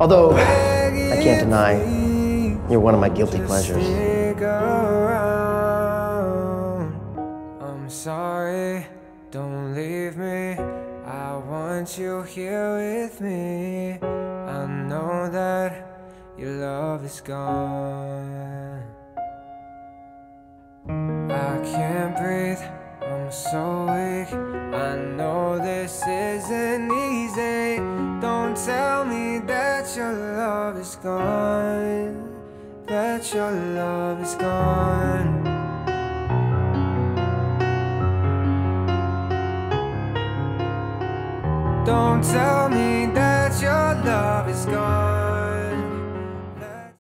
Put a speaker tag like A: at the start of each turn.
A: Although, I can't deny, you're one of my guilty pleasures.
B: I'm sorry, don't leave me. I want you here with me. I know that your love is gone. I can't breathe, I'm so weak. I know this isn't easy. That your love is gone. That your love is gone. Don't tell me